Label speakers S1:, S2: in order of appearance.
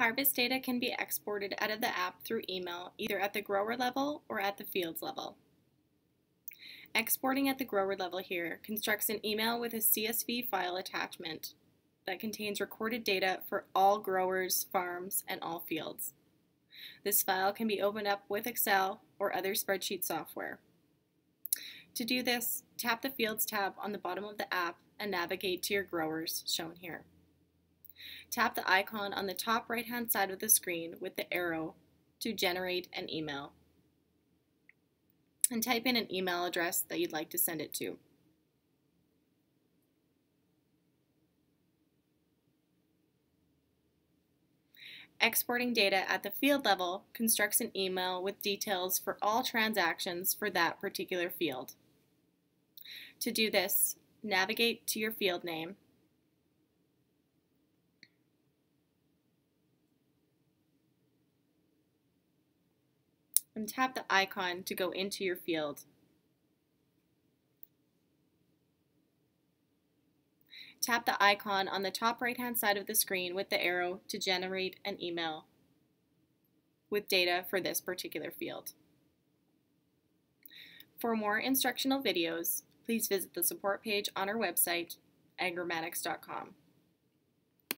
S1: Harvest data can be exported out of the app through email either at the grower level or at the fields level. Exporting at the grower level here constructs an email with a CSV file attachment that contains recorded data for all growers, farms, and all fields. This file can be opened up with Excel or other spreadsheet software. To do this, tap the Fields tab on the bottom of the app and navigate to your growers, shown here. Tap the icon on the top right hand side of the screen with the arrow to generate an email. And type in an email address that you'd like to send it to. Exporting data at the field level constructs an email with details for all transactions for that particular field. To do this, navigate to your field name and tap the icon to go into your field. Tap the icon on the top right hand side of the screen with the arrow to generate an email with data for this particular field. For more instructional videos, please visit the support page on our website, agrimatics.com.